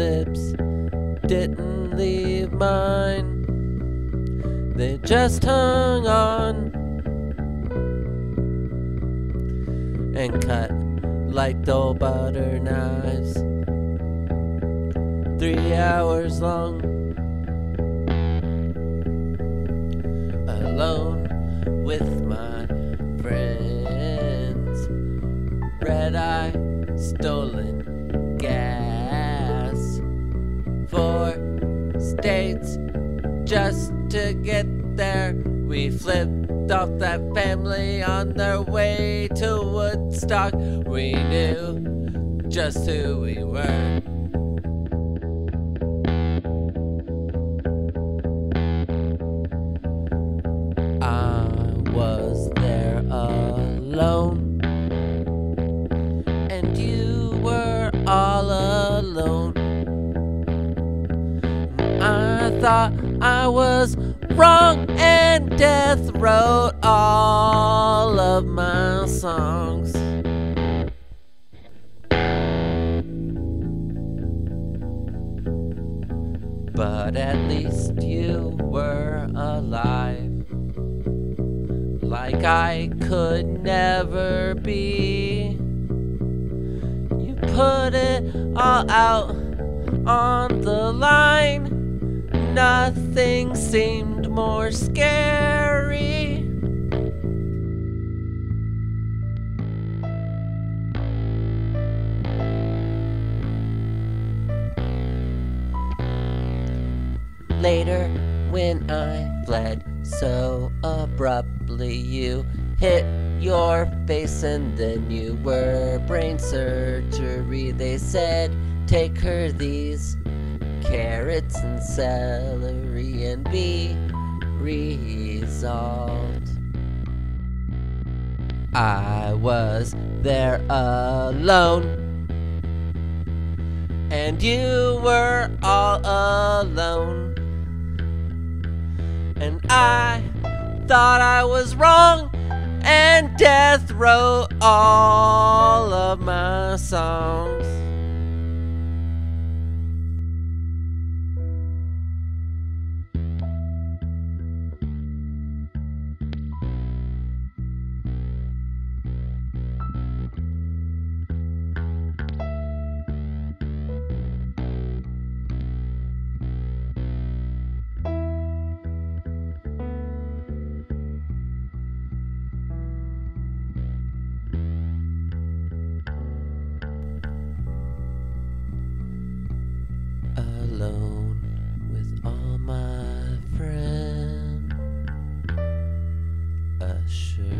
lips didn't leave mine, they just hung on and cut like dull butter knives. Three hours long, alone. Get there. We flipped off that family on their way to Woodstock. We knew just who we were. I was there alone, and you were all alone. I thought I was wrong, and death wrote all of my songs. But at least you were alive, like I could never be. You put it all out on the line. Nothing seemed more scary. Later, when I fled so abruptly, you hit your face and then you were brain surgery. They said, take her these carrots and celery and be resolved. I was there alone. And you were all alone. And I thought I was wrong. And death wrote all of my songs. 是。